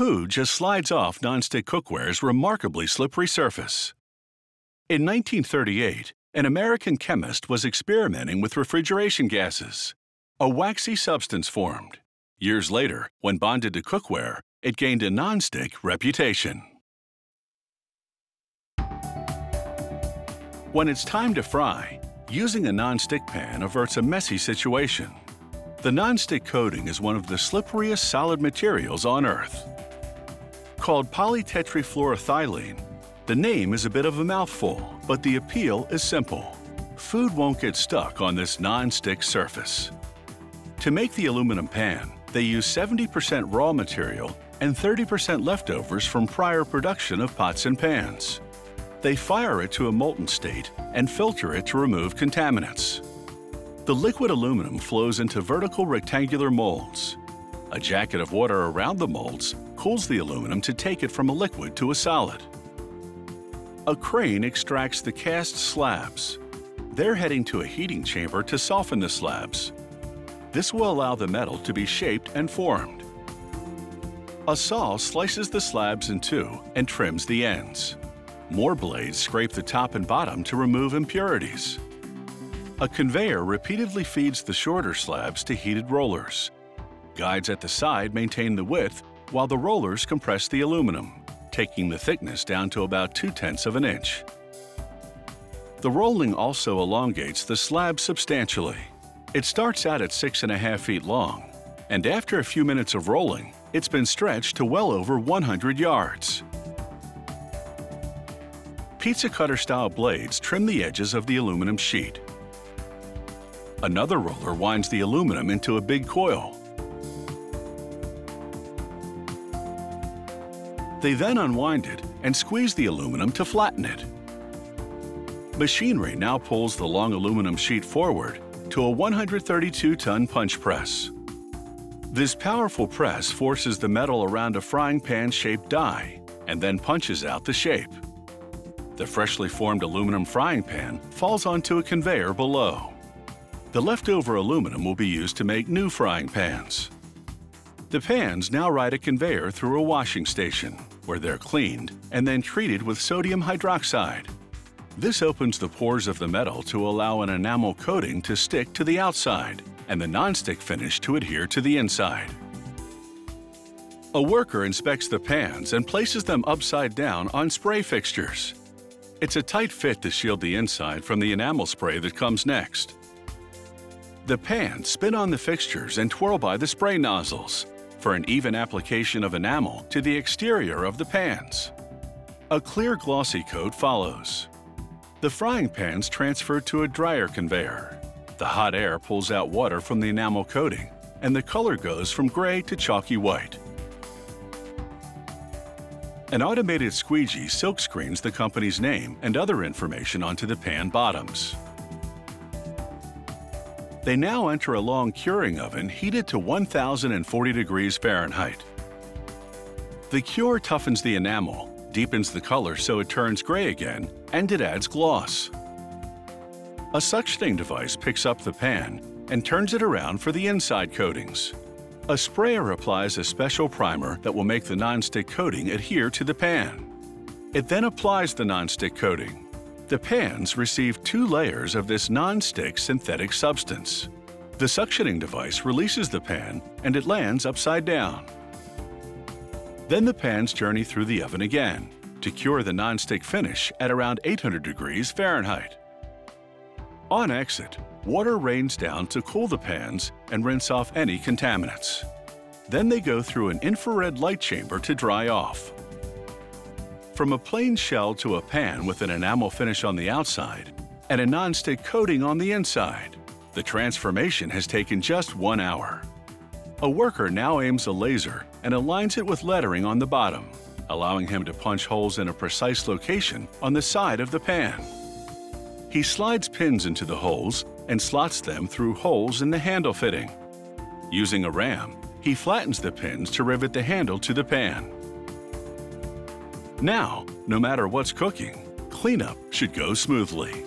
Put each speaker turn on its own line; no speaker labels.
food just slides off nonstick cookware's remarkably slippery surface. In 1938, an American chemist was experimenting with refrigeration gases. A waxy substance formed. Years later, when bonded to cookware, it gained a nonstick reputation. When it's time to fry, using a nonstick pan averts a messy situation. The nonstick coating is one of the slipperiest solid materials on Earth. Called polytetrafluoroethylene, the name is a bit of a mouthful, but the appeal is simple. Food won't get stuck on this non-stick surface. To make the aluminum pan, they use 70% raw material and 30% leftovers from prior production of pots and pans. They fire it to a molten state and filter it to remove contaminants. The liquid aluminum flows into vertical rectangular molds. A jacket of water around the molds cools the aluminum to take it from a liquid to a solid. A crane extracts the cast slabs. They're heading to a heating chamber to soften the slabs. This will allow the metal to be shaped and formed. A saw slices the slabs in two and trims the ends. More blades scrape the top and bottom to remove impurities. A conveyor repeatedly feeds the shorter slabs to heated rollers. Guides at the side maintain the width, while the rollers compress the aluminum taking the thickness down to about 2 tenths of an inch. The rolling also elongates the slab substantially. It starts out at 6.5 feet long, and after a few minutes of rolling, it's been stretched to well over 100 yards. Pizza cutter style blades trim the edges of the aluminum sheet. Another roller winds the aluminum into a big coil They then unwind it and squeeze the aluminum to flatten it. Machinery now pulls the long aluminum sheet forward to a 132-ton punch press. This powerful press forces the metal around a frying pan-shaped die and then punches out the shape. The freshly formed aluminum frying pan falls onto a conveyor below. The leftover aluminum will be used to make new frying pans. The pans now ride a conveyor through a washing station, where they're cleaned and then treated with sodium hydroxide. This opens the pores of the metal to allow an enamel coating to stick to the outside and the nonstick finish to adhere to the inside. A worker inspects the pans and places them upside down on spray fixtures. It's a tight fit to shield the inside from the enamel spray that comes next. The pans spin on the fixtures and twirl by the spray nozzles, for an even application of enamel to the exterior of the pans. A clear glossy coat follows. The frying pans transfer to a dryer conveyor. The hot air pulls out water from the enamel coating, and the color goes from gray to chalky white. An automated squeegee silk screens the company's name and other information onto the pan bottoms. They now enter a long curing oven heated to 1040 degrees Fahrenheit. The cure toughens the enamel, deepens the color so it turns gray again, and it adds gloss. A suctioning device picks up the pan and turns it around for the inside coatings. A sprayer applies a special primer that will make the nonstick coating adhere to the pan. It then applies the nonstick coating. The pans receive two layers of this non-stick synthetic substance. The suctioning device releases the pan and it lands upside down. Then the pans journey through the oven again to cure the non-stick finish at around 800 degrees Fahrenheit. On exit, water rains down to cool the pans and rinse off any contaminants. Then they go through an infrared light chamber to dry off. From a plain shell to a pan with an enamel finish on the outside and a non-stick coating on the inside, the transformation has taken just one hour. A worker now aims a laser and aligns it with lettering on the bottom, allowing him to punch holes in a precise location on the side of the pan. He slides pins into the holes and slots them through holes in the handle fitting. Using a ram, he flattens the pins to rivet the handle to the pan. Now, no matter what's cooking, cleanup should go smoothly.